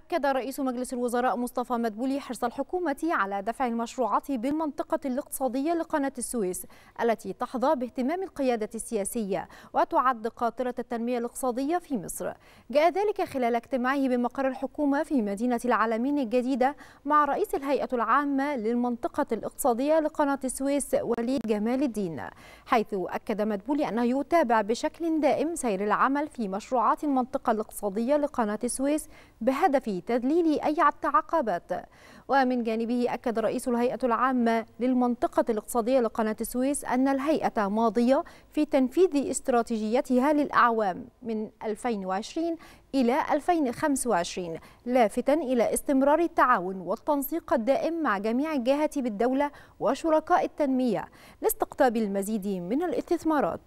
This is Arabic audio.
أكد رئيس مجلس الوزراء مصطفى مدبولي حرص الحكومة على دفع المشروعات بالمنطقة الاقتصادية لقناة السويس التي تحظى باهتمام القيادة السياسية وتعد قاطرة التنمية الاقتصادية في مصر. جاء ذلك خلال اجتماعه بمقر الحكومة في مدينة العالمين الجديدة مع رئيس الهيئة العامة للمنطقة الاقتصادية لقناة السويس وليد جمال الدين حيث أكد مدبولي أنه يتابع بشكل دائم سير العمل في مشروعات المنطقة الاقتصادية لقناة السويس بهدف في تذليل أي عقبات ومن جانبه أكد رئيس الهيئة العامة للمنطقة الاقتصادية لقناة السويس أن الهيئة ماضية في تنفيذ استراتيجيتها للأعوام من 2020 إلى 2025 لافتا إلى استمرار التعاون والتنسيق الدائم مع جميع الجهات بالدولة وشركاء التنمية لاستقطاب المزيد من الاستثمارات.